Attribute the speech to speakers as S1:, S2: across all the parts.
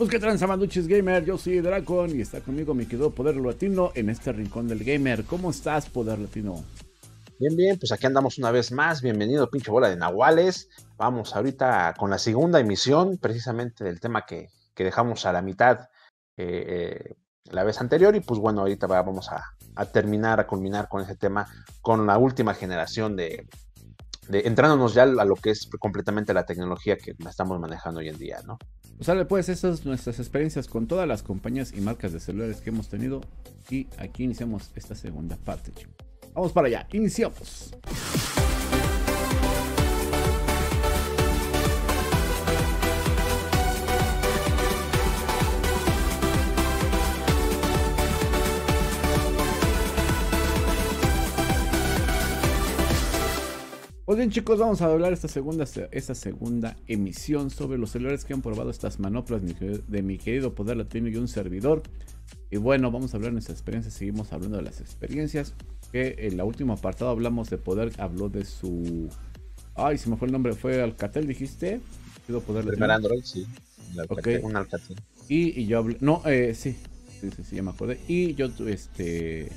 S1: Pues que transamanduches gamer, yo soy Dracon y está conmigo mi querido Poder Latino en este rincón del gamer. ¿Cómo estás, Poder Latino?
S2: Bien, bien, pues aquí andamos una vez más. Bienvenido, pinche bola de nahuales. Vamos ahorita con la segunda emisión, precisamente del tema que, dejamos a la mitad eh, eh, la vez anterior. Y pues bueno, ahorita vamos a, terminar, a culminar con ese tema, con la última generación de entrándonos ya a lo que es completamente la tecnología que estamos manejando hoy en día, ¿no?
S1: Sale pues esas son nuestras experiencias con todas las compañías y marcas de celulares que hemos tenido. Y aquí iniciamos esta segunda parte. Vamos para allá, iniciamos. Pues bien chicos, vamos a hablar esta segunda, esta segunda emisión sobre los celulares que han probado estas manoplas de mi querido Poder Latino y un servidor. Y bueno, vamos a hablar de nuestra experiencia, seguimos hablando de las experiencias. Que en la última apartado hablamos de Poder, habló de su... Ay, se me fue el nombre, fue Alcatel, dijiste.
S2: Quiero Poder Primer Android, sí.
S1: Un Alcatel. Y, y yo hablé... No, eh, sí, sí, sí, sí, ya me acordé. Y yo, este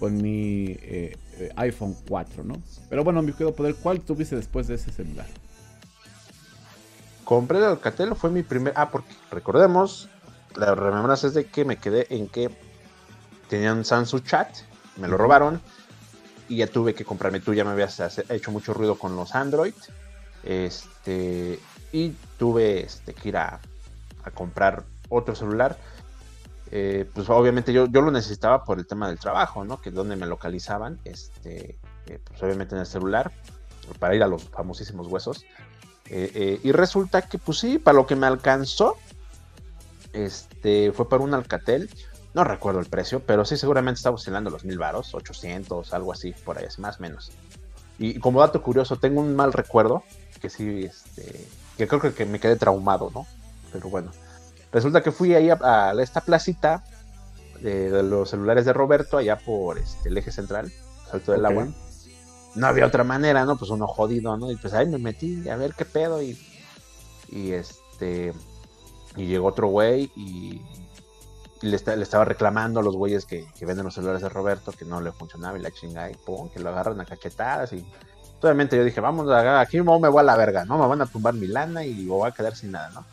S1: con mi eh, iPhone 4, ¿no? Pero bueno, me quedo poder. ¿Cuál tuviste después de ese celular?
S2: Compré el Alcatel, fue mi primer. Ah, porque recordemos, la remembranza es de que me quedé en que tenía un Samsung Chat, me lo robaron y ya tuve que comprarme. Tú ya me habías hecho mucho ruido con los Android. Este, y tuve este, que ir a, a comprar otro celular eh, pues obviamente yo, yo lo necesitaba por el tema del trabajo, ¿no? Que es donde me localizaban, este, eh, pues obviamente en el celular, para ir a los famosísimos huesos. Eh, y resulta que, pues sí, para lo que me alcanzó, este, fue para un Alcatel. No recuerdo el precio, pero sí, seguramente estaba oscilando los mil varos, 800, algo así, por ahí, más o menos. Y como dato curioso, tengo un mal recuerdo, que sí, este, que creo que me quedé traumado, ¿no? Pero bueno. Resulta que fui ahí a, esta placita de, los celulares de Roberto, allá por este, el eje central, Salto del Agua. No había otra manera, ¿no? Pues uno jodido, ¿no? Y pues ahí me metí a ver qué pedo y, y este, y llegó otro güey y, le, estaba reclamando a los güeyes que, venden los celulares de Roberto que no le funcionaba y la chingada y pum, que lo agarran a cachetadas y obviamente yo dije, vamos, aquí me voy a la verga, ¿no? Me van a tumbar mi lana y voy a quedar sin nada, ¿no?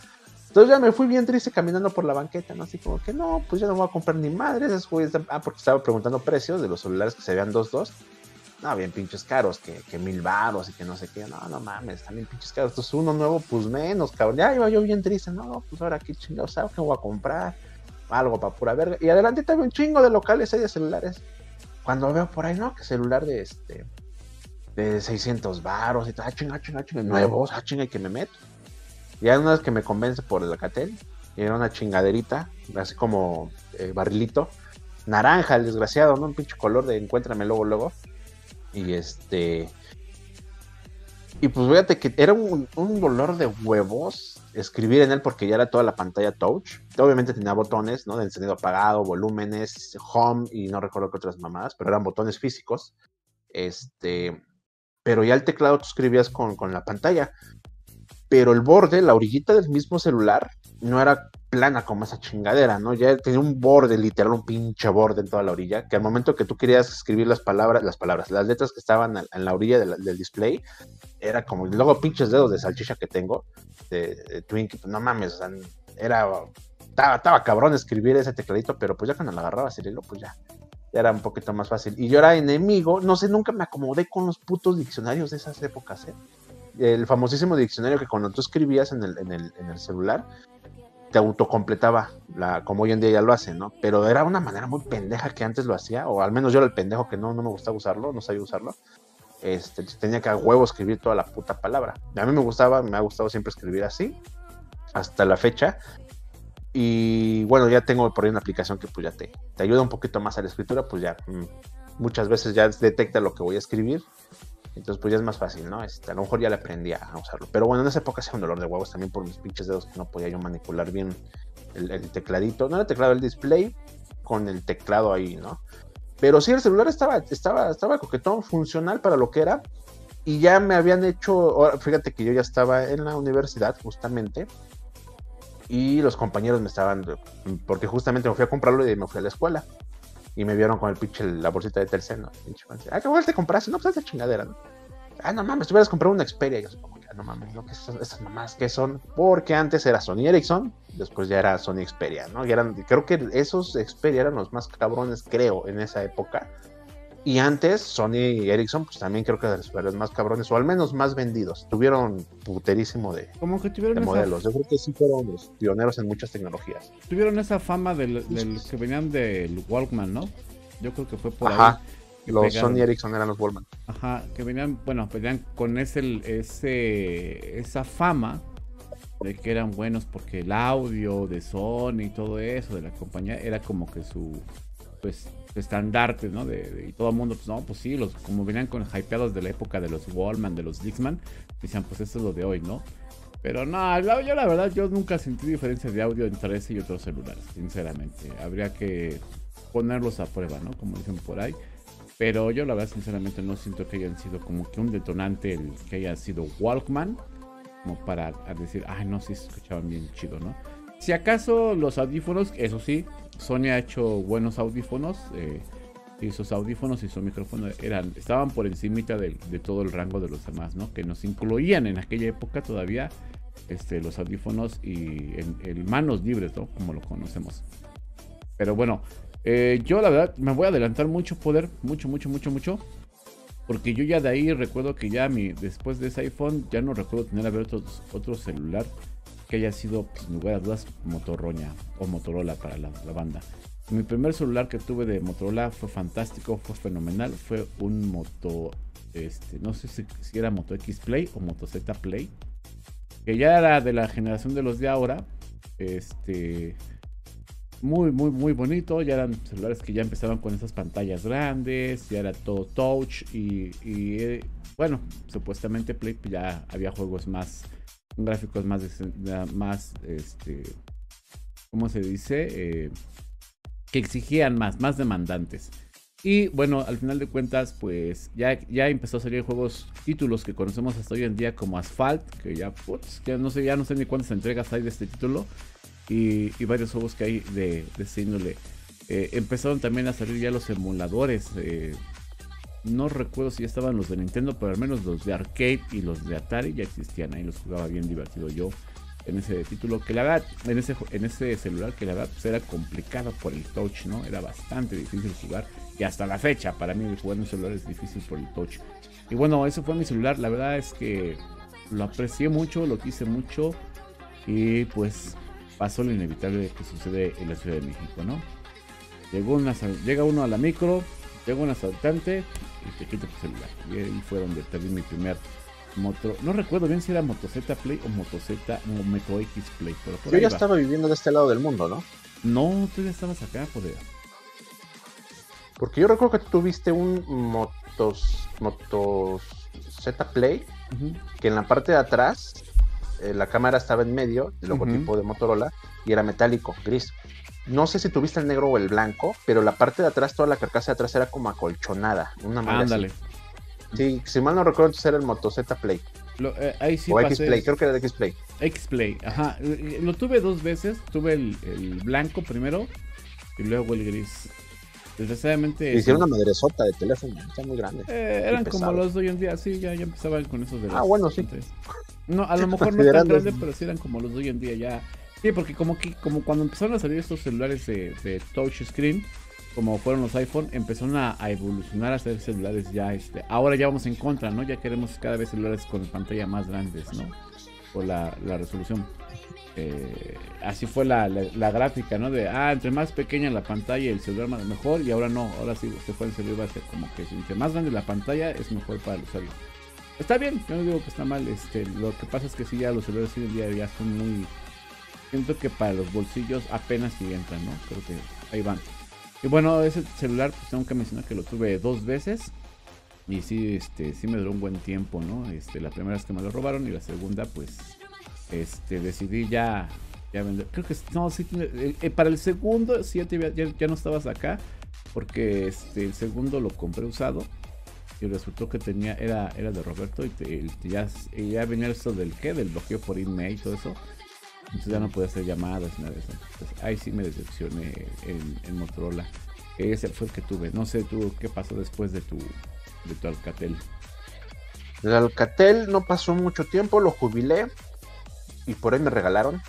S2: Entonces ya me fui bien triste caminando por la banqueta, ¿no? Así como que no, pues ya no voy a comprar ni madres. Ah, porque estaba preguntando precios de los celulares que se veían 2.2. No, bien pinches caros, que, que mil baros y que no sé qué. No, no mames, bien pinches caros. Entonces uno nuevo, pues menos, cabrón. Ya iba yo bien triste. No, pues ahora qué chingados, ¿sabes qué voy a comprar? Algo para pura verga. Y adelante también un chingo de locales ahí de celulares. Cuando veo por ahí, ¿no? Que celular de este. De 600 baros y tal. Ah, chinga, chinga, chinga. Nuevos, ah, chinga, que me meto. Ya una vez que me convence por el Acatel, era una chingaderita, así como eh, barrilito, naranja, el desgraciado, ¿no? Un pinche color de encuéntrame luego, luego. Y este. Y pues fíjate que era un, dolor de huevos escribir en él porque ya era toda la pantalla touch. Obviamente tenía botones, ¿no? De encendido apagado, volúmenes, home y no recuerdo qué otras mamadas, pero eran botones físicos. Este. Pero ya el teclado tú escribías con, con la pantalla pero el borde, la orillita del mismo celular, no era plana como esa chingadera, ¿no? Ya tenía un borde, literal, un pinche borde en toda la orilla, que al momento que tú querías escribir las palabras, las palabras, las letras que estaban en la orilla del display, era como, luego pinches dedos de salchicha que tengo, de, Twinkie, pues no mames, era, estaba, cabrón escribir ese tecladito, pero pues ya cuando lo agarraba Cirilo, pues ya, ya era un poquito más fácil. Y yo era enemigo, no sé, nunca me acomodé con los putos diccionarios de esas épocas, ¿eh? El famosísimo diccionario que cuando tú escribías en el, en el, en el celular, te autocompletaba, la, como hoy en día ya lo hace, ¿no? Pero era una manera muy pendeja que antes lo hacía, o al menos yo era el pendejo que no, no me gustaba usarlo, no sabía usarlo. Este, tenía que a huevo escribir toda la puta palabra. A mí me gustaba, me ha gustado siempre escribir así, hasta la fecha. Y bueno, ya tengo por ahí una aplicación que pues ya te, te ayuda un poquito más a la escritura, pues ya mm, muchas veces ya detecta lo que voy a escribir entonces, pues ya es más fácil, ¿no? Este, a lo mejor ya le aprendí a usarlo. Pero bueno, en esa época hacía un dolor de huevos también por mis pinches dedos que no podía yo manipular bien el, tecladito. No era el teclado, el display con el teclado ahí, ¿no? Pero sí, el celular estaba, estaba, estaba coquetón, funcional para lo que era. Y ya me habían hecho, fíjate que yo ya estaba en la universidad justamente. Y los compañeros me estaban, porque justamente me fui a comprarlo y me fui a la escuela. Y me vieron con el pinche, la bolsita de terceno. Ah, ¿qué te compraste? No, pues esa chingadera, ¿no? Ah, no mames, tú hubieras comprado una Xperia. Y yo, como que, ah, no mames, ¿no? ¿Qué esas mamás qué son? Porque antes era Sony Ericsson, después ya era Sony Xperia, ¿no? Y eran, creo que esos Xperia eran los más cabrones, creo, en esa época. Y antes, Sony y Ericsson, pues también creo que eran los más cabrones, o al menos más vendidos. Tuvieron puterísimo de,
S1: Como que tuvieron
S2: de
S1: esa,
S2: modelos. Yo creo que sí fueron los pioneros en muchas tecnologías.
S1: tuvieron esa fama del, del que venían del Walkman, ¿no? Yo creo que fue por
S2: Ajá.
S1: ahí.
S2: Los
S1: pegaron.
S2: Sony Ericsson eran los Wallman.
S1: Ajá, que venían, bueno, venían con ese, ese, esa fama de que eran buenos porque el audio de Sony y todo eso de la compañía era como que su, pues, su estandarte, ¿no? De, y todo el mundo, pues no, pues sí, los, como venían con hypeados de la época de los Wallman, de los Dixman, decían, pues esto es lo de hoy, ¿no? Pero no, yo la verdad, yo nunca sentí diferencia de audio entre ese y otros celulares, sinceramente. Habría que ponerlos a prueba, ¿no? Como dicen por ahí. Pero yo la verdad sinceramente no siento que hayan sido como que un detonante el que haya sido Walkman. Como para decir, ay no, sí se escuchaban bien chido, ¿no? Si acaso los audífonos, eso sí, Sony ha hecho buenos audífonos. eh, y sus audífonos y su micrófono eran, estaban por encimita del- de, todo el rango de los demás, ¿no? Que nos incluían en aquella época todavía este, los audífonos y el manos libres, ¿no? Como lo conocemos. Pero bueno, eh, yo la verdad me voy a adelantar mucho poder, mucho, mucho, mucho, mucho. Porque yo ya de ahí recuerdo que ya mi, después de ese iPhone ya no recuerdo tener a ver otro, otro celular que haya sido, sin lugar a dudas, Motorola o Motorola para la, banda. Mi primer celular que tuve de Motorola fue fantástico, fue fenomenal. Fue un Moto, este, no sé si, era Moto X Play o Moto Z Play. Que ya era de la generación de los de ahora. Este, muy, muy, muy bonito. Ya eran celulares que ya empezaban con esas pantallas grandes, ya era todo touch y, y, eh, bueno, supuestamente Play pues, ya había juegos más, gráficos más, más, este, ¿cómo se dice? Eh, que exigían más, más demandantes. Y bueno, al final de cuentas, pues ya, ya empezó a salir juegos, títulos que conocemos hasta hoy en día como Asphalt, que ya, putz, ya no sé, ya no sé ni cuántas entregas hay de este título. Y, y varios juegos que hay de, de índole. Eh, empezaron también a salir ya los emuladores. eh, no recuerdo si ya estaban los de Nintendo, pero al menos los de arcade y los de Atari ya existían. Ahí los jugaba bien divertido yo en ese título. Que la verdad, en ese, en ese celular, que la verdad pues, era complicado por el touch, ¿no? Era bastante difícil jugar. Y hasta la fecha, para mí, jugar en un celular es difícil por el touch. Y bueno, ese fue mi celular. La verdad es que lo aprecié mucho, lo quise mucho. Y pues pasó lo inevitable que sucede en la Ciudad de México, ¿no? Llega uno a la micro, llega un asaltante y te quita tu celular. Y ahí fue donde perdí mi primer moto. No recuerdo bien si era Moto Z Play o Moto Z o Moto X Play, pero por
S2: Yo
S1: ahí
S2: ya
S1: va.
S2: estaba viviendo de este lado del mundo, ¿no?
S1: No, tú ya estabas acá, poder.
S2: Porque yo recuerdo que tú tuviste un Motos, Motos Z Play, que en la parte de atrás eh, la cámara estaba en medio, el logotipo de Motorola, y era metálico, gris. No sé si tuviste el negro o el blanco, pero la parte de atrás, toda la carcasa de atrás era como acolchonada. Una madre así.
S1: Ándale.
S2: Sí, si mal no recuerdo, entonces era el Moto Z Play.
S1: Lo- eh, ahí sí
S2: o X
S1: pasé.
S2: Play, creo que era el X Play.
S1: X-Play, ajá. Eh, Lo tuve dos veces. Tuve el, el blanco primero y luego el gris. Desgraciadamente.
S2: Hicieron una madresota de teléfono, está muy grande.
S1: Eh, eran como los de hoy en día, sí, ya, ya empezaban con esos de los
S2: Ah, bueno, sí.
S1: antes. No, a lo mejor no tan grandes, pero sí eran como los de hoy en día ya. Sí, porque como que como cuando empezaron a salir estos celulares de, touch screen, como fueron los iPhone, empezaron a, evolucionar a ser celulares ya, este, ahora ya vamos en contra, ¿no? Ya queremos cada vez celulares con pantalla más grandes, ¿no? Por la, la resolución. Eh, así fue la, la- la gráfica, ¿no? De, ah, entre más pequeña la pantalla el celular más mejor y ahora no, ahora sí se fue el celular, va a ser como que entre más grande la pantalla es mejor para el usuario. Está bien, no digo que está mal, este, lo que pasa es que sí ya los celulares hoy en día ya son muy... Siento que para los bolsillos apenas si entran, ¿no? Creo que ahí van. Y bueno, ese celular, pues tengo que mencionar que lo tuve dos veces. Y sí, este, sí me duró un buen tiempo, ¿no? Este, la primera vez que me lo robaron y la segunda, pues, este, decidí ya, ya vender. Creo que no, sí, eh, eh, para el segundo, sí, ya, te ya, ya no estabas acá, porque este, el segundo lo compré usado y resultó que tenía, era, era de Roberto y te- te- ya, y ya venía esto del qué, del bloqueo por email y todo eso. Entonces ya no podía hacer llamadas, nada de eso. Entonces, ahí sí me decepcioné en, en Motorola. Ese fue el que tuve. No sé tú qué pasó después de tu, de tu Alcatel.
S2: El Alcatel no pasó mucho tiempo, lo jubilé y por ahí me regalaron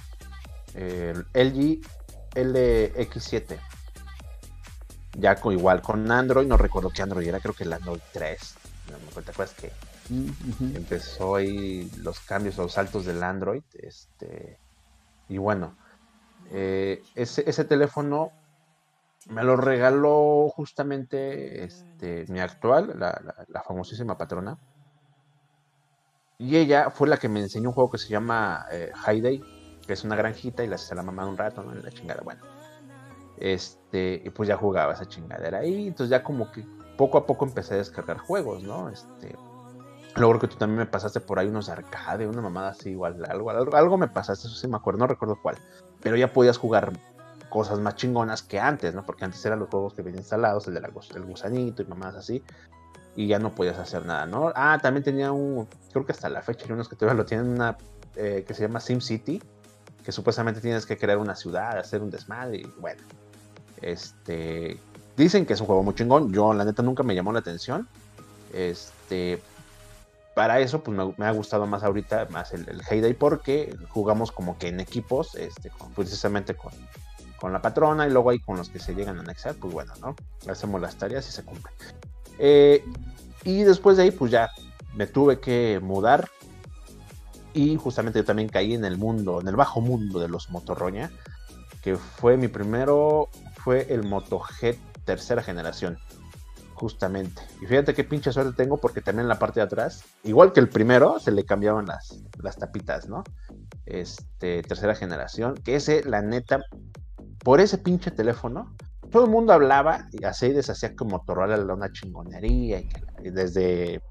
S2: el LG LX7. Ya con, igual con Android, no recuerdo qué Android era, creo que el Android 3. No ¿Te acuerdas que mm, empezó ahí los cambios, los saltos del Android? Este, y bueno, eh, ese, ese teléfono me lo regaló justamente este, mi actual, la, famosísima patrona. Y ella fue la que me enseñó un juego que se llama eh, Day, que es una granjita y la hace la mamá un rato, ¿no? la chingada, bueno. Este, y pues ya jugaba esa chingadera ahí. Entonces ya como que poco a poco empecé a descargar juegos, ¿no? Este. Luego que tú también me pasaste por ahí unos arcade, una mamada así, igual, algo, algo, me pasaste, eso sí me acuerdo, no recuerdo cuál. Pero ya podías jugar cosas más chingonas que antes, ¿no? Porque antes eran los juegos que venían instalados, el del gusanito y mamás así, y ya no podías hacer nada, ¿no? Ah, también tenía un, creo que hasta la fecha hay unos que todavía lo tienen, una eh, que se llama Sim City, que supuestamente tienes que crear una ciudad, hacer un desmadre, y bueno, este, dicen que es un juego muy chingón, yo la neta nunca me llamó la atención, este, para eso, pues me, ha gustado más ahorita, más el, el Heyday, porque jugamos como que en equipos, este, precisamente con, con la patrona y luego ahí con los que se llegan a anexar, pues bueno, ¿no? Hacemos las tareas y se cumple. Eh, y después de ahí, pues ya me tuve que mudar y justamente yo también caí en el mundo, en el bajo mundo de los Motorroña, que fue mi primero, fue el Moto G tercera generación, justamente. Y fíjate qué pinche suerte tengo porque también en la parte de atrás, igual que el primero, se le cambiaban las, las tapitas, ¿no? Este, tercera generación, que ese, la neta, por ese pinche teléfono, todo el mundo hablaba y así deshacía que Motorola era una chingonería y desde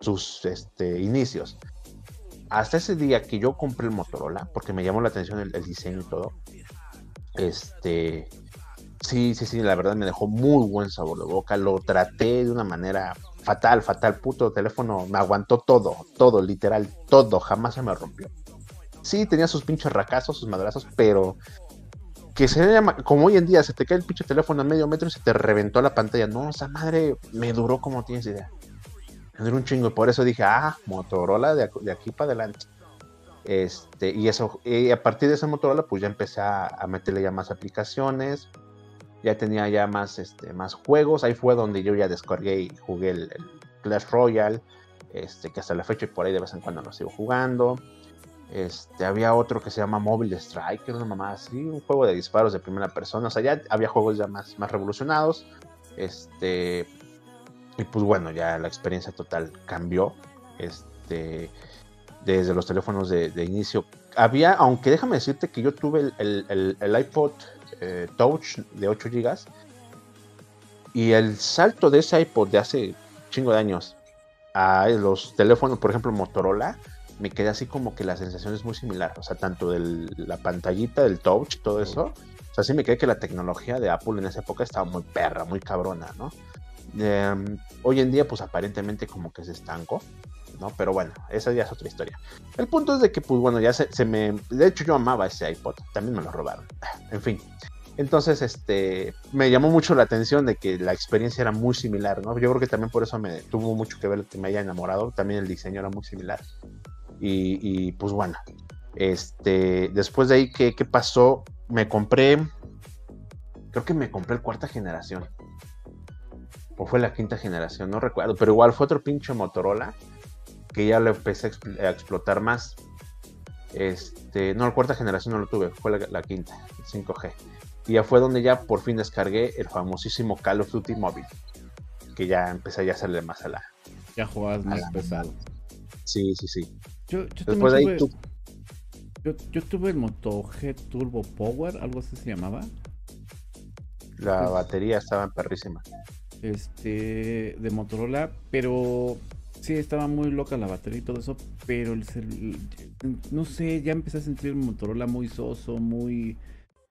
S2: sus este, inicios. Hasta ese día que yo compré el Motorola, porque me llamó la atención el, diseño y todo, este, sí, sí, sí, la verdad me dejó muy buen sabor de boca, lo traté de una manera fatal, fatal, puto teléfono, me aguantó todo, todo, literal, todo, jamás se me rompió. Sí, tenía sus pinches racazos, sus madrazos, pero que se llama, como hoy en día, se te cae el pinche teléfono a medio metro y se te reventó la pantalla. No, esa madre me duró como tienes idea. Me duró un chingo y por eso dije, ah, Motorola de, aquí para adelante. Este, y eso, y a partir de esa Motorola, pues ya empecé a, meterle ya más aplicaciones, ya tenía ya más, este, más juegos. Ahí fue donde yo ya descargué y jugué el, el Clash Royale, este, que hasta la fecha y por ahí de vez en cuando lo sigo jugando. Este, había otro que se llama Mobile Strike, una mamá así, un juego de disparos de primera persona. O sea, ya había juegos ya más, más revolucionados. Este, y pues bueno, ya la experiencia total cambió. Este, desde los teléfonos de, inicio. Había, aunque déjame decirte que yo tuve el, iPod eh, Touch de 8 GB. Y el salto de ese iPod de hace chingo de años a los teléfonos, por ejemplo, Motorola me quedé así como que la sensación es muy similar. O sea, tanto de la pantallita, del touch, todo eso. O sea, sí me quedé que la tecnología de Apple en esa época estaba muy perra, muy cabrona, ¿no? Em, hoy en día, pues aparentemente como que se estancó, ¿no? Pero bueno, esa ya es otra historia. El punto es de que, pues bueno, ya se, me... De hecho, yo amaba ese iPod, también me lo robaron. En fin. Entonces, este, me llamó mucho la atención de que la experiencia era muy similar, ¿no? Yo creo que también por eso me tuvo mucho que ver que me haya enamorado. También el diseño era muy similar. Y, pues bueno, este, después de ahí, ¿qué, ¿qué, pasó? Me compré, creo que me compré el cuarta generación. O fue la quinta generación, no recuerdo, pero igual fue otro pinche Motorola que ya lo empecé a, explotar más. Este, no, la cuarta generación no lo tuve, fue la, quinta, el 5G. Y ya fue donde ya por fin descargué el famosísimo Call of Duty Mobile, que ya empecé a hacerle más a la.
S1: Ya jugabas más pesado.
S2: Sí, sí, sí.
S1: Yo, tuve, yo, tuve el Moto G Turbo Power, algo así se llamaba.
S2: La batería estaba perrísima.
S1: Este, de Motorola, pero sí, estaba muy loca la batería y todo eso, pero el, no sé, ya empecé a sentir Motorola muy soso, muy,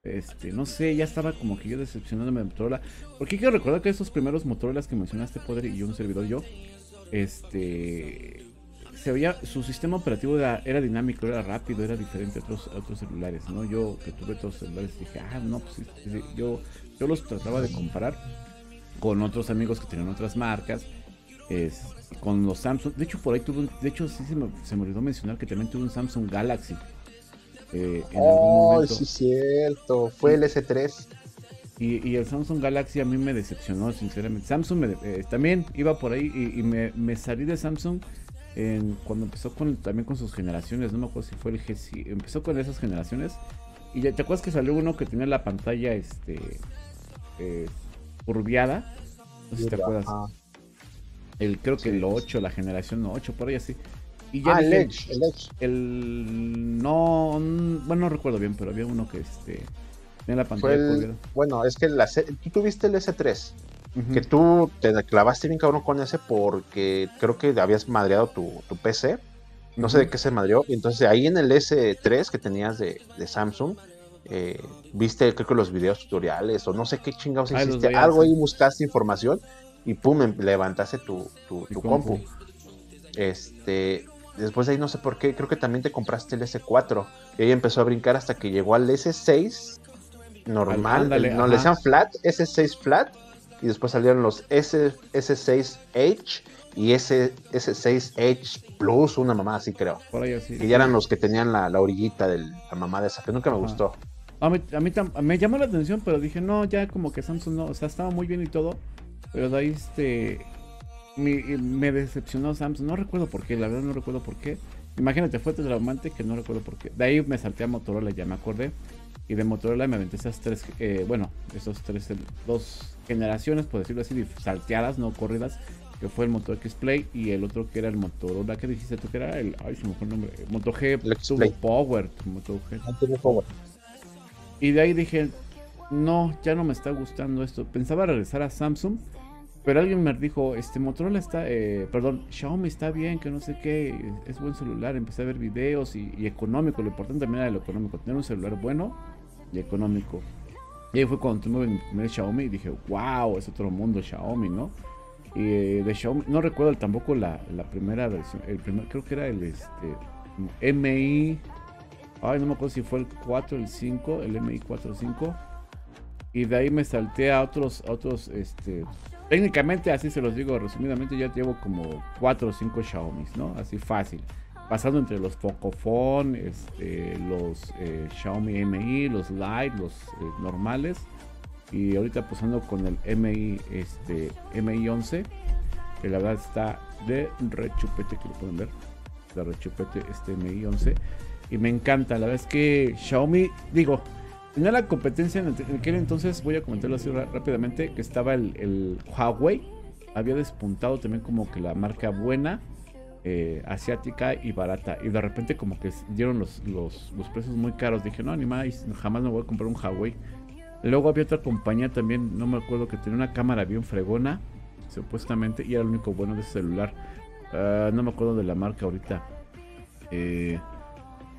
S1: este, no sé, ya estaba como que yo decepcionándome de Motorola, porque quiero recordar que esos primeros Motorolas que mencionaste, Poder y un servidor yo, este, se veía, su sistema operativo era, dinámico, era rápido, era diferente a otros, otros celulares, ¿no? Yo que tuve otros celulares dije, ah, no, pues yo, yo los trataba de comparar con otros amigos que tenían otras marcas, es, con los Samsung. De hecho, por ahí tuve, de hecho, sí se me, se me olvidó mencionar que también tuve un Samsung Galaxy.
S2: Eh, oh, sí, cierto, fue el S3.
S1: Y, el Samsung Galaxy a mí me decepcionó, sinceramente. Samsung eh, también iba por ahí y, me, me, salí de Samsung cuando empezó con también con sus generaciones. No me acuerdo si fue el G. Empezó con esas generaciones. Y ya te acuerdas que salió uno que tenía la pantalla este eh, curviada. No sé si te acuerdas. El, creo que el 8, la generación 8, por ahí así.
S2: Y ya ah, el Edge, el Edge.
S1: El. No. Bueno, no recuerdo bien, pero había uno que este. Tenía la pantalla
S2: Bueno, es que la, tú tuviste el S3. Que tú te clavaste bien cabrón con ese porque creo que habías madreado tu, tu PC. No sé de qué se madreó. Y entonces ahí en el S3 que tenías de, de Samsung, eh, viste creo que los videos tutoriales o no sé qué chingados hiciste. Algo ahí buscaste información y pum, em, levantaste tu, tu, compu. Este, después de ahí no sé por qué, creo que también te compraste el S4 y ahí empezó a brincar hasta que llegó al S6 normal, no le decían flat, S6 flat y después salieron los S, S6H y S, S6H Plus, una mamá así creo. Por ahí así. Que ya eran los que tenían la, la orillita de la mamá de esa, que nunca me gustó.
S1: A mí, a mí me llamó la atención, pero dije, no, ya como que Samsung no, o sea, estaba muy bien y todo, pero de ahí este. Me, decepcionó Samsung. No recuerdo por qué, la verdad no recuerdo por qué. Imagínate, fue tan traumante que no recuerdo por qué. De ahí me salté a Motorola, ya me acordé. Y de Motorola me aventé esas tres, eh, bueno, esos tres, dos generaciones, por decirlo así, salteadas, no corridas. Que fue el Moto X Play y el otro que era el Motorola. ¿Qué dijiste tú que era? El, ay, se me fue el nombre. Moto G Turbo Power. Moto G. Ah, Power. Y de ahí dije, no, ya no me está gustando esto. Pensaba regresar a Samsung pero alguien me dijo, este Motorola está, eh, perdón, Xiaomi está bien, que no sé qué, es buen celular. Empecé a ver videos y, económico. Lo importante también era lo económico, tener un celular bueno y económico. Y ahí fue cuando tuve mi primer Xiaomi y dije, wow, es otro mundo Xiaomi, ¿no? Y eh, de Xiaomi, no recuerdo tampoco la, la, primera versión, el primer, creo que era el este, MI, ay, no me acuerdo si fue el 4, el 5, el MI 4 5. Y de ahí me salté a otros, otros, este, Técnicamente, así se los digo resumidamente, ya llevo como 4 o 5 Xiaomi, ¿no? Así fácil. Pasando entre los Pocophone, este, los eh, Xiaomi Mi, los Lite, los eh, normales. Y ahorita pasando con el Mi, este, Mi 11, que la verdad está de rechupete, que lo pueden ver. De rechupete este Mi 11. Y me encanta, la verdad es que Xiaomi, digo, Tenía la competencia en, aquel entonces, voy a comentarlo así rápidamente, que estaba el, Huawei. Había despuntado también como que la marca buena, eh, asiática y barata. Y de repente como que dieron los, los, precios muy caros. Dije, no, ni más, jamás me voy a comprar un Huawei. Luego había otra compañía también, no me acuerdo, que tenía una cámara bien fregona, supuestamente, y era lo único bueno de ese celular. Ah, no me acuerdo de la marca ahorita. Eh,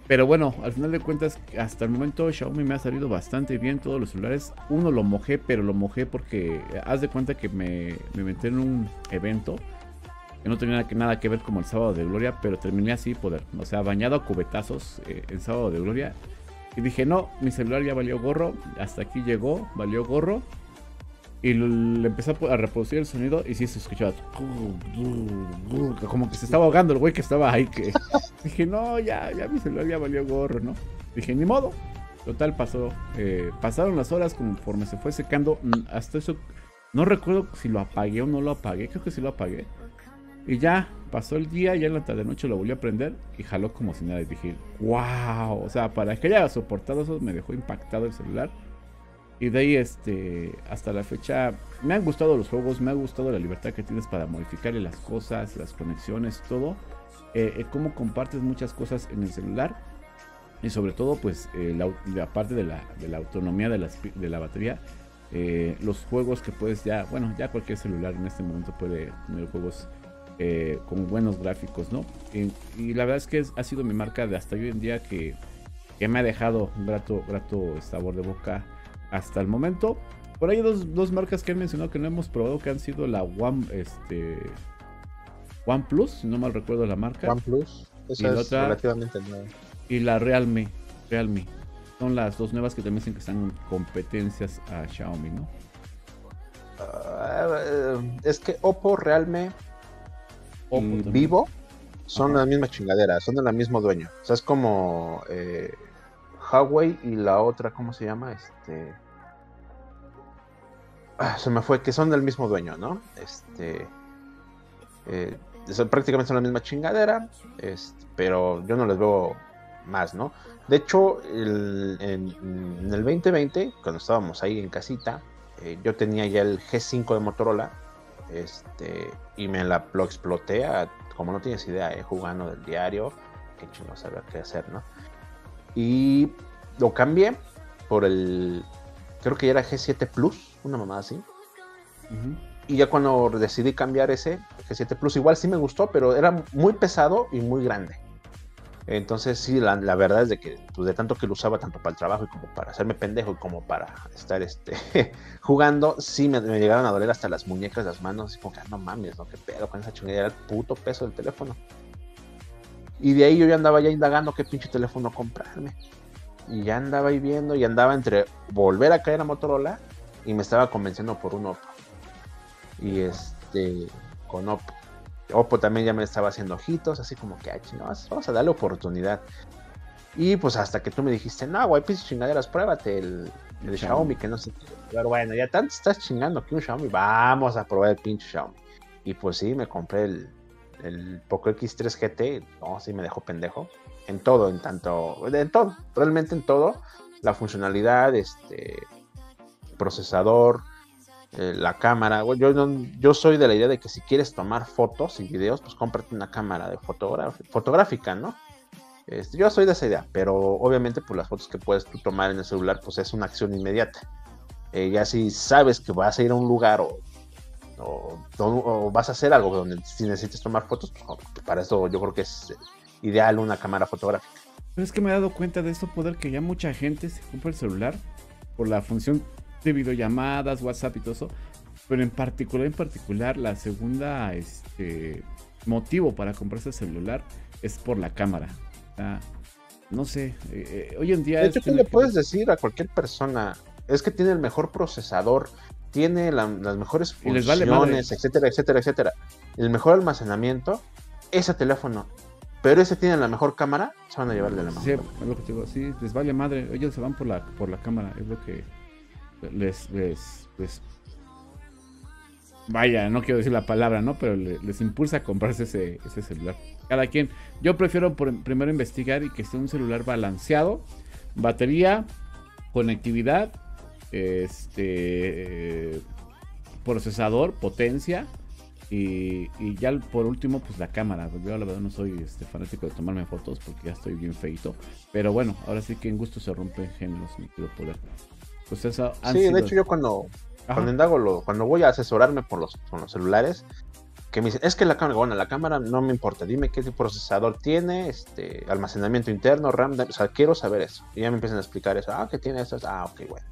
S1: pero bueno, al final de cuentas, hasta el momento Xiaomi me ha salido bastante bien todos los celulares. Uno lo mojé, pero lo mojé porque haz de cuenta que me, metí en un evento que no tenía nada que ver como el sábado de gloria, pero terminé así poder, o sea, bañado a cubetazos eh, el sábado de gloria. Y dije, no, mi celular ya valió gorro, hasta aquí llegó, valió gorro. Y le empecé a reproducir el sonido y sí se escuchaba como que se estaba ahogando el güey que estaba ahí. Que dije, no, ya, ya mi celular ya valió gorro, ¿no? Dije, ni modo. Total, pasó. Eh, pasaron las horas conforme se fue secando. Hasta eso, no recuerdo si lo apagué o no lo apagué. Creo que sí lo apagué. Y ya, pasó el día, ya en la tarde noche lo volví a prender y jaló como si nada. Y dije, wow. O sea, para que haya soportado eso me dejó impactado el celular. Y de ahí, este, hasta la fecha, me han gustado los juegos, me ha gustado la libertad que tienes para modificarle las cosas, las conexiones, todo. Eh, eh, cómo compartes muchas cosas en el celular. Y sobre todo, pues, eh, la, la, de la autonomía de, de la batería. los juegos que puedes ya, bueno, ya cualquier celular en este momento puede tener juegos con buenos gráficos, ¿no? Y, la verdad es que ha sido mi marca de hasta hoy en día que, que me ha dejado un grato, grato sabor de boca hasta el momento. Por ahí dos, dos marcas que han mencionado que no hemos probado, que han sido la One, este, OnePlus, si no mal recuerdo la marca.
S2: OnePlus, esa y es otra, relativamente nueva.
S1: Y la Realme, Realme. Son las dos nuevas que también dicen que están en competencias a Xiaomi, ¿no?
S2: Ah, es que Oppo, Realme y Vivo son la misma chingadera, son del mismo dueño. O sea, es como eh, Huawei y la otra, ¿cómo se llama? Este. Ah, se me fue, que son del mismo dueño, ¿no? Este. Eh, prácticamente son la misma chingadera, este, pero yo no les veo más, ¿no? De hecho, en, el 2020, cuando estábamos ahí en casita, eh, yo tenía ya el G5 de Motorola este, y me la, lo exploté, como no tienes idea, eh, jugando del diario, que no sabía qué hacer, ¿no? Y lo cambié por el, creo que ya era G7 Plus, una mamada así. Y ya cuando decidí cambiar ese, G7 Plus, igual sí me gustó, pero era muy pesado y muy grande. Entonces sí, la, verdad es de que pues, de tanto que lo usaba tanto para el trabajo y como para hacerme pendejo y como para estar este, jugando, sí me, llegaron a doler hasta las muñecas, las manos, así como que ah, no mames, no, qué pedo con esa chingada, era el puto peso del teléfono. Y de ahí yo ya andaba ya indagando qué pinche teléfono comprarme. Y ya andaba ahí viendo y andaba entre volver a caer a Motorola y me estaba convenciendo por un Oppo. Y este, con Oppo. Oppo también ya me estaba haciendo ojitos, así como que, ay, no, vamos a darle oportunidad. Y pues hasta que tú me dijiste, no, güey, pinches chingaderas, pruébate el, Xiaomi, que no sé qué. Pero bueno, ya tanto estás chingando que un Xiaomi, vamos a probar el pinche Xiaomi. Y pues sí, me compré el, el Poco X3 GT, no, sí me dejó pendejo. En todo, en tanto, en todo, realmente en todo. La funcionalidad, este, procesador, eh, la cámara. Yo, yo soy de la idea de que si quieres tomar fotos y videos, pues cómprate una cámara de fotográfica, ¿no? Este, yo soy de esa idea, pero obviamente pues las fotos que puedes tú tomar en el celular pues es una acción inmediata. Eh, ya si sabes que vas a ir a un lugar o, o, vas a hacer algo donde si necesitas tomar fotos, pues, para eso yo creo que es ideal una cámara fotográfica.
S1: Pero es que me he dado cuenta de esto poder que ya mucha gente se compra el celular por la función de videollamadas, WhatsApp y todo eso. Pero en particular, en particular, la segunda este, motivo para comprarse el celular es por la cámara. no sé, eh, eh, hoy en día...
S2: De hecho, tú le puedes decir a cualquier persona, es que tiene el mejor procesador, tiene las mejores funciones, etcétera, etcétera, etcétera. El mejor almacenamiento, ese teléfono. Pero ese tiene la mejor cámara, se van a llevarle la mano.
S1: Sí, es lo que te digo, sí, les vale madre. Ellos se van por la, por la cámara, es lo que les, les, vaya, no quiero decir la palabra, ¿no? Pero les, impulsa a comprarse ese, ese, celular. Cada quien. Yo prefiero primero investigar y que esté un celular balanceado. Batería, conectividad, este procesador, potencia. Y, ya por último, pues la cámara. Yo la verdad no soy este, fanático de tomarme fotos porque ya estoy bien feito. Pero bueno, ahora sí que en gusto se rompen géneros, mi quiero poder. Pues
S2: sí, de hecho yo cuando, cuando indago, lo, cuando voy a asesorarme por los, con los celulares, que me dicen, es que la cámara, bueno, la cámara no me importa, dime qué procesador tiene, este, almacenamiento interno, RAM, o sea, quiero saber eso. Y ya me empiezan a explicar eso, ah, que tiene eso, ah, ok, bueno.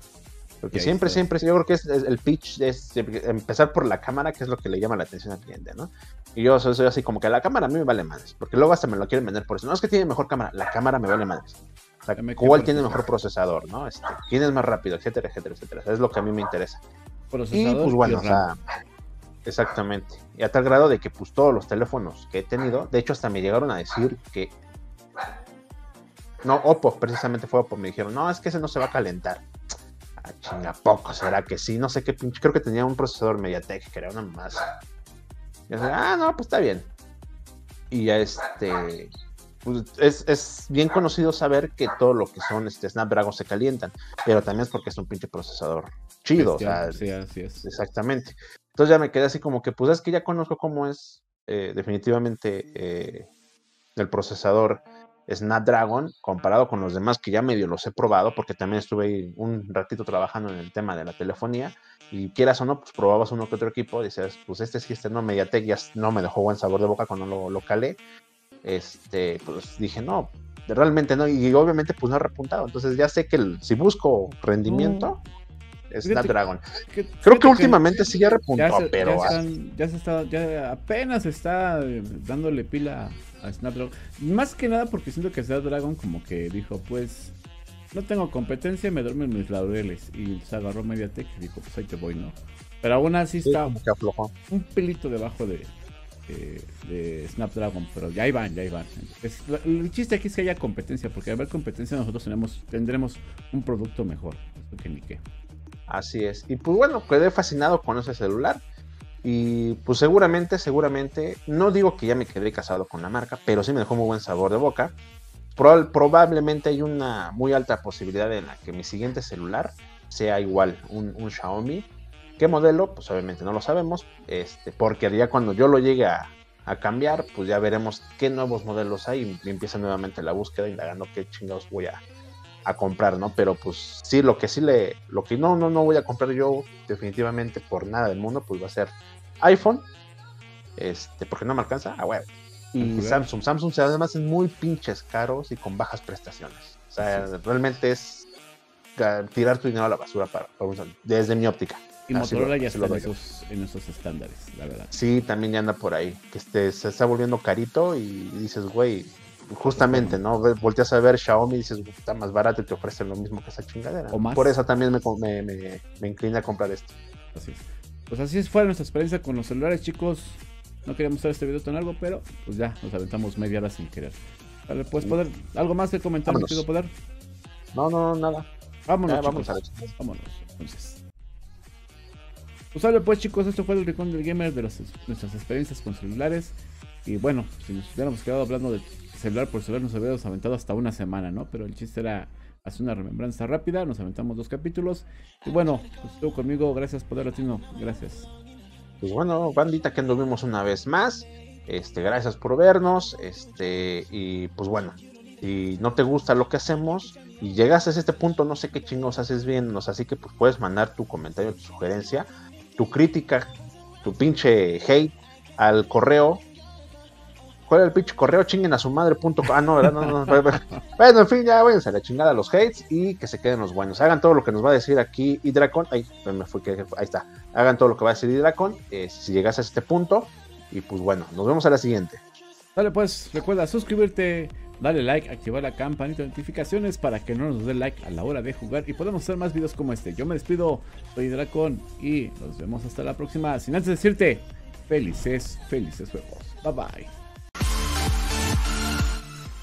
S2: Porque siempre, siempre, yo creo que es, el pitch es empezar por la cámara, que es lo que le llama la atención al cliente, ¿no? Y yo soy, así como que la cámara a mí me vale más, porque luego hasta me lo quieren vender por eso. No es que tiene mejor cámara, la cámara me vale más. ¿Cuál tiene mejor procesador, no? Este, ¿Quién es más rápido? Etcétera, etcétera, etcétera. es lo que a mí me interesa. y pues bueno, o sea, exactamente. Y a tal grado de que pues todos los teléfonos que he tenido, de hecho hasta me llegaron a decir que no, Oppo, precisamente fue Oppo, me dijeron, no, es que ese no se va a calentar. Ah, chinga, poco, será que sí, no sé qué pinche, creo que tenía un procesador MediaTek, que era una más. Y ah, no, pues está bien. Y ya este, pues, es, es, bien conocido saber que todo lo que son este Snapdragon se calientan, pero también es porque es un pinche procesador chido. o sea,
S1: sí, así es.
S2: Exactamente. Entonces ya me quedé así como que, pues es que ya conozco cómo es eh, definitivamente eh, el procesador Snapdragon comparado con los demás que ya medio los he probado, porque también estuve ahí un ratito trabajando en el tema de la telefonía. Y quieras o no, pues probabas uno que otro equipo, dices, pues este sí, este no, Mediatek ya no me dejó buen sabor de boca cuando lo, lo calé este, pues dije, no, realmente no, y obviamente pues no ha repuntado. Entonces ya sé que si busco rendimiento, Snapdragon. Creo que últimamente sí ya repuntó,
S1: ya se,
S2: pero.
S1: Ya, se está, ya apenas está eh, dándole pila a Snapdragon. Más que nada porque siento que Snapdragon como que dijo, pues no tengo competencia, me duermen mis laureles. Y se agarró Mediatek y dijo, pues ahí te voy, ¿no? Pero aún así está un pelito debajo de, de, Snapdragon, pero ya van, ya van. el chiste aquí es que haya competencia, porque al haber competencia nosotros tenemos, tendremos un producto mejor. que ni qué.
S2: Así es. Y pues bueno, quedé fascinado con ese celular. Y pues seguramente, seguramente, no digo que ya me quedé casado con la marca, pero sí me dejó muy buen sabor de boca. probablemente hay una muy alta posibilidad en la que mi siguiente celular sea igual, un, un Xiaomi ¿Qué modelo? Pues obviamente no lo sabemos, este, porque ya cuando yo lo llegue a, cambiar, pues ya veremos qué nuevos modelos hay y empieza nuevamente la búsqueda indagando qué chingados voy a, comprar, ¿no? Pero pues sí, lo que sí le, lo que no, no, no voy a comprar yo definitivamente por nada del mundo, pues va a ser iPhone, este, porque no me alcanza, ah, bueno. Y Samsung, Samsung además es muy pinches caros y con bajas prestaciones. O sea, realmente es tirar tu dinero a la basura para, para desde mi óptica.
S1: Y Motorola ya está en esos, en esos, estándares, la verdad.
S2: Sí, también ya anda por ahí. Que este, se está volviendo carito y dices, güey, justamente, ¿no? Volteas a ver Xiaomi y dices, está más barato y te ofrecen lo mismo que esa chingadera. O más. Por eso también me, me, me, inclina a comprar esto.
S1: Así es. Pues así fue nuestra experiencia con los celulares, chicos. No queríamos hacer este video tan largo, pero pues ya nos aventamos media hora sin querer. Vale, pues poder, ¿algo más de comentar, mi poder?
S2: No, no, nada.
S1: Vámonos, vamos a ver. Vámonos, entonces. Pues vale pues chicos, esto fue el Rincón del Gamer de nuestras experiencias con celulares. Y bueno, si nos hubiéramos quedado hablando de celular por celular, nos habíamos aventado hasta una semana, ¿no? Pero el chiste era hacer una remembranza rápida, nos aventamos dos capítulos. Y bueno, pues estuvo conmigo, gracias Poder Latino, gracias.
S2: Pues bueno, bandita que nos vemos una vez más. Este, gracias por vernos. Este, y pues bueno, si no te gusta lo que hacemos y llegas a este punto, no sé qué chingos haces bien, así que pues puedes mandar tu comentario, tu sugerencia tu crítica, tu pinche hate al correo. ¿Cuál es el pinche correo? Chinguen a su madre. Punto. Ah, no, no, no, Bueno, en fin, ya váyanse a la chingada los hates y que se queden los buenos. Hagan todo lo que nos va a decir aquí Hydracon. Ahí, me fui, que, ahí está. Hagan todo lo que va a decir Hydracon. Eh, si llegas a este punto. Y pues bueno, nos vemos a la siguiente.
S1: Dale pues, recuerda suscribirte, dale like, activar la campanita de notificaciones para que no nos dé like a la hora de jugar y podemos hacer más videos como este. Yo me despido, soy Dracon y nos vemos hasta la próxima. Sin antes decirte, felices, felices juegos. Bye bye.